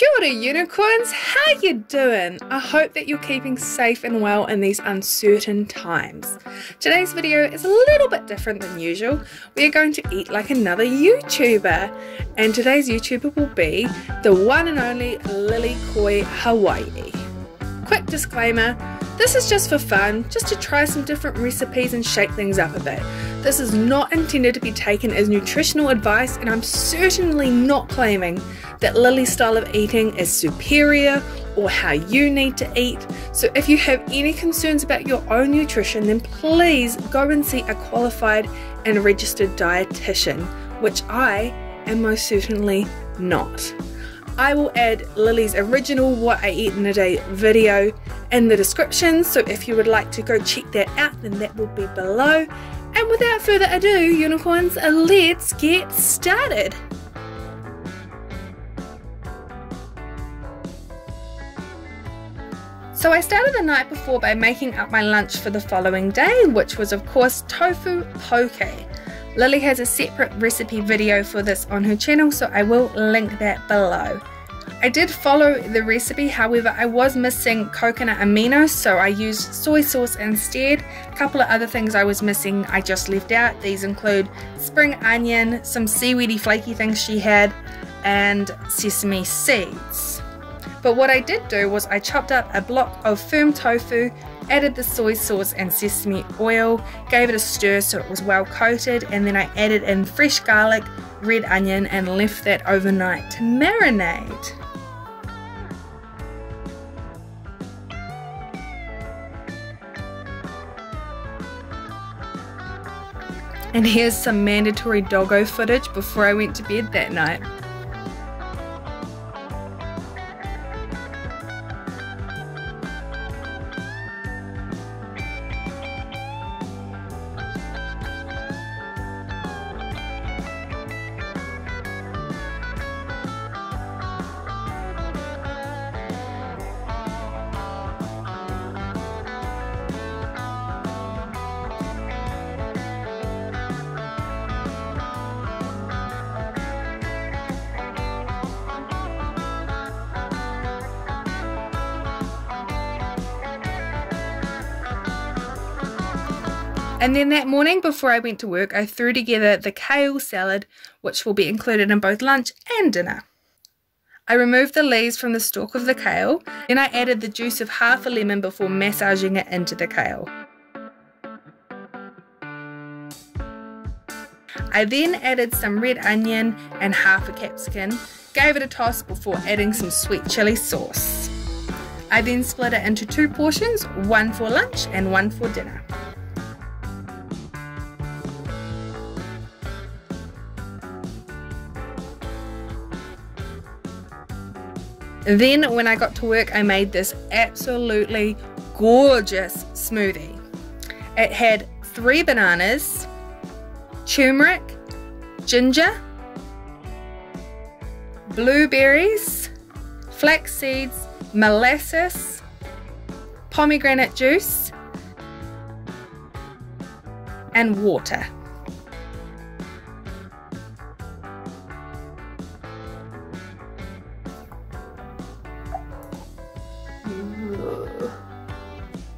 Kia unicorns, how you doing? I hope that you're keeping safe and well in these uncertain times. Today's video is a little bit different than usual. We are going to eat like another YouTuber and today's YouTuber will be the one and only Lily Koi Hawaii. Disclaimer, this is just for fun, just to try some different recipes and shake things up a bit. This is not intended to be taken as nutritional advice and I'm certainly not claiming that Lily's style of eating is superior or how you need to eat. So if you have any concerns about your own nutrition, then please go and see a qualified and registered dietitian, which I am most certainly not. I will add Lily's original What I Eat in a Day video in the description, so if you would like to go check that out, then that will be below. And without further ado, unicorns, let's get started. So I started the night before by making up my lunch for the following day, which was of course tofu poke. Lily has a separate recipe video for this on her channel, so I will link that below. I did follow the recipe, however, I was missing coconut aminos, so I used soy sauce instead. A couple of other things I was missing I just left out. These include spring onion, some seaweedy flaky things she had, and sesame seeds. But what I did do was I chopped up a block of firm tofu, added the soy sauce and sesame oil, gave it a stir so it was well coated, and then I added in fresh garlic, red onion, and left that overnight to marinate. And here's some mandatory doggo footage before I went to bed that night. And then that morning before I went to work, I threw together the kale salad, which will be included in both lunch and dinner. I removed the leaves from the stalk of the kale, then I added the juice of half a lemon before massaging it into the kale. I then added some red onion and half a capsicum, gave it a toss before adding some sweet chili sauce. I then split it into two portions, one for lunch and one for dinner. Then when I got to work, I made this absolutely gorgeous smoothie. It had three bananas, turmeric, ginger, blueberries, flax seeds, molasses, pomegranate juice, and water.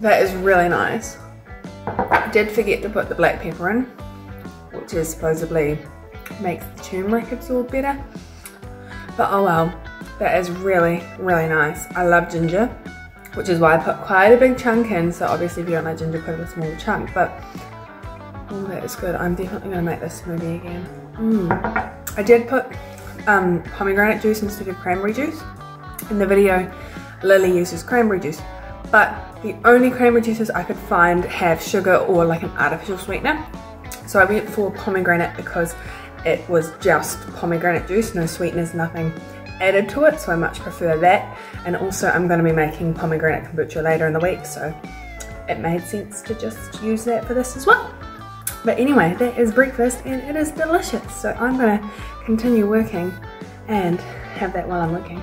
That is really nice. I did forget to put the black pepper in, which is supposedly makes the turmeric absorb better. But oh well, that is really, really nice. I love ginger, which is why I put quite a big chunk in. So obviously if you don't like ginger, put a smaller chunk. But oh, that is good. I'm definitely gonna make this smoothie again. Mm. I did put um, pomegranate juice instead of cranberry juice. In the video, Lily uses cranberry juice but the only cranberry juices I could find have sugar or like an artificial sweetener. So I went for pomegranate because it was just pomegranate juice, no sweeteners, nothing added to it, so I much prefer that. And also I'm gonna be making pomegranate kombucha later in the week, so it made sense to just use that for this as well. But anyway, that is breakfast and it is delicious. So I'm gonna continue working and have that while I'm working.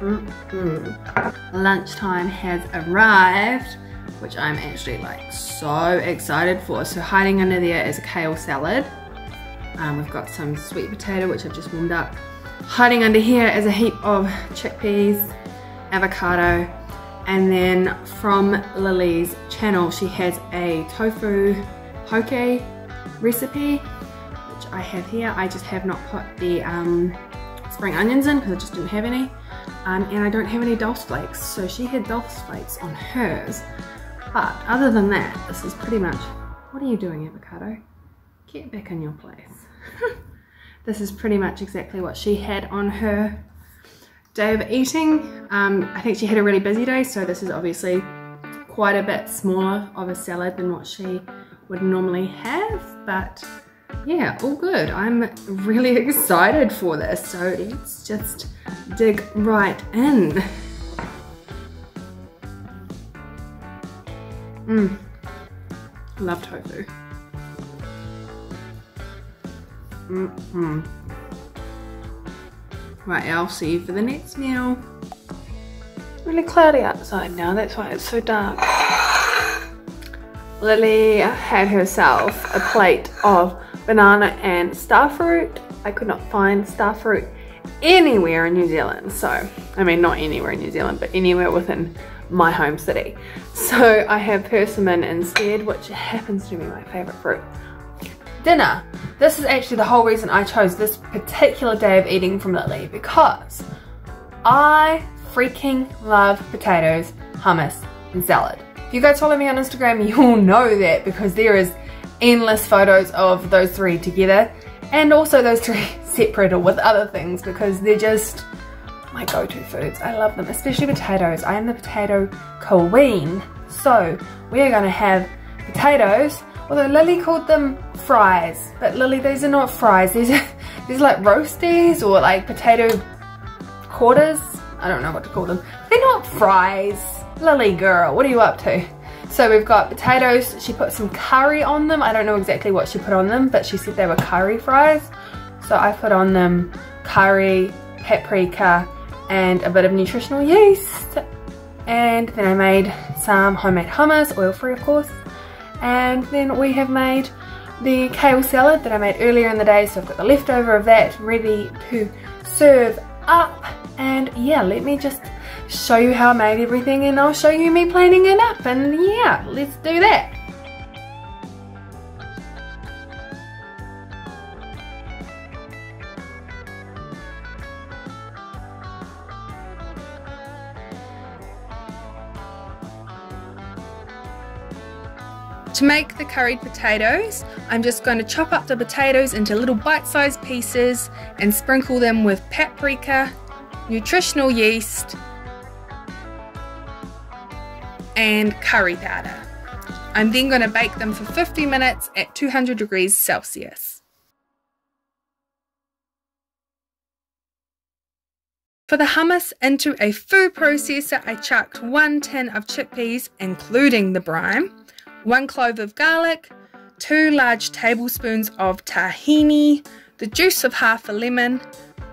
Mm -mm. Lunchtime has arrived, which I'm actually like so excited for. So hiding under there is a kale salad. Um, we've got some sweet potato, which I've just warmed up, hiding under here is a heap of chickpeas, avocado, and then from Lily's channel, she has a tofu poke recipe, which I have here. I just have not put the um, spring onions in because I just didn't have any. Um, and I don't have any dulse flakes, so she had dulse flakes on hers. But other than that, this is pretty much, what are you doing avocado? Get back in your place. this is pretty much exactly what she had on her day of eating. Um, I think she had a really busy day, so this is obviously quite a bit smaller of a salad than what she would normally have, but yeah, all good. I'm really excited for this, so let's just dig right in. Mmm, love tofu. Mm -hmm. Right, I'll see you for the next meal. Really cloudy outside now, that's why it's so dark. Lily had herself a plate of banana and starfruit. I could not find starfruit anywhere in New Zealand. So, I mean, not anywhere in New Zealand, but anywhere within my home city. So I have persimmon instead, which happens to be my favorite fruit dinner. This is actually the whole reason I chose this particular day of eating from Lily because I freaking love potatoes, hummus, and salad. If you guys follow me on Instagram, you'll know that because there is endless photos of those three together and also those three separate or with other things because they're just my go-to foods. I love them, especially potatoes. I am the potato queen. So we are gonna have potatoes Although Lily called them fries, but Lily, these are not fries. These are, these are like roasties or like potato quarters. I don't know what to call them. They're not fries. Lily girl, what are you up to? So we've got potatoes. She put some curry on them. I don't know exactly what she put on them, but she said they were curry fries. So I put on them curry, paprika, and a bit of nutritional yeast. And then I made some homemade hummus, oil-free of course. And then we have made the kale salad that I made earlier in the day. So I've got the leftover of that ready to serve up. And yeah, let me just show you how I made everything and I'll show you me planning it up. And yeah, let's do that. To make the curried potatoes, I'm just going to chop up the potatoes into little bite-sized pieces and sprinkle them with paprika, nutritional yeast, and curry powder. I'm then going to bake them for 50 minutes at 200 degrees Celsius. For the hummus into a food processor, I chucked one tin of chickpeas, including the brine, one clove of garlic, two large tablespoons of tahini, the juice of half a lemon,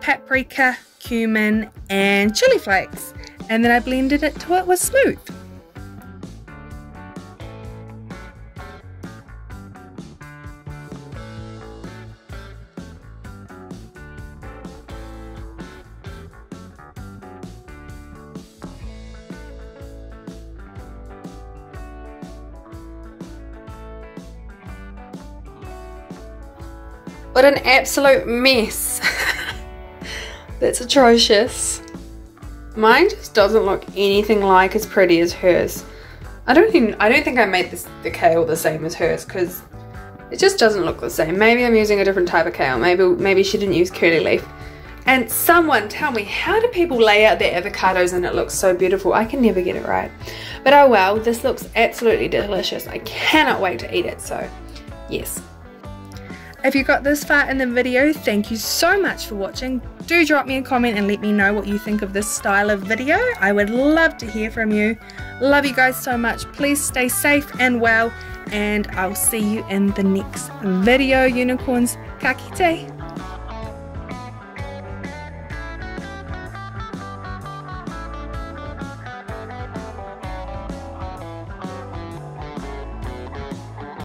paprika, cumin, and chili flakes. And then I blended it till it was smooth. What an absolute mess. That's atrocious. Mine just doesn't look anything like as pretty as hers. I don't even, I don't think I made this, the kale the same as hers because it just doesn't look the same. Maybe I'm using a different type of kale. Maybe, maybe she didn't use curly leaf. And someone tell me, how do people lay out their avocados and it looks so beautiful? I can never get it right. But oh well, this looks absolutely delicious. I cannot wait to eat it, so yes. If you got this far in the video, thank you so much for watching. Do drop me a comment and let me know what you think of this style of video. I would love to hear from you. Love you guys so much. Please stay safe and well and I'll see you in the next video, unicorns. Ka kite.